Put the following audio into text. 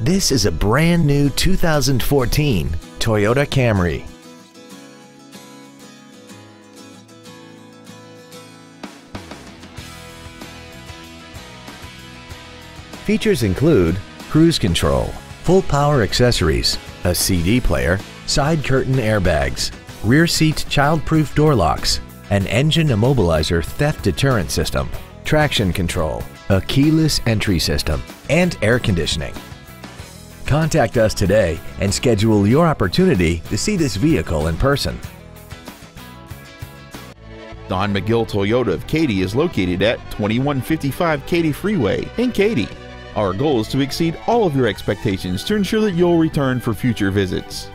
This is a brand new 2014 Toyota Camry. Features include cruise control, full power accessories, a CD player, side curtain airbags, rear seat child-proof door locks, an engine immobilizer theft deterrent system, traction control, a keyless entry system, and air conditioning. Contact us today and schedule your opportunity to see this vehicle in person. Don McGill Toyota of Katy is located at 2155 Katy Freeway in Katy. Our goal is to exceed all of your expectations to ensure that you'll return for future visits.